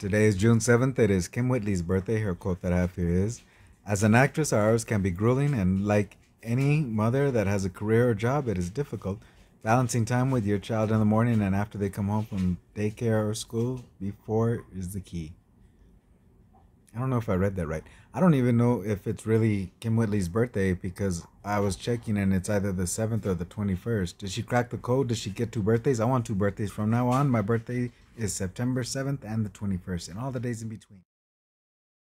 Today is June 7th. It is Kym Whitley's birthday. Her quote that I have here is As an actress, our hours can be grueling, and like any mother that has a career or job, it is difficult. Balancing time with your child in the morning and after they come home from daycare or school before is the key. I don't know if I read that right. I don't even know if it's really Kym Whitley's birthday because I was checking and it's either the 7th or the 21st. Did she crack the code? Did she get two birthdays? I want two birthdays from now on. My birthday is September 7th and the 21st and all the days in between.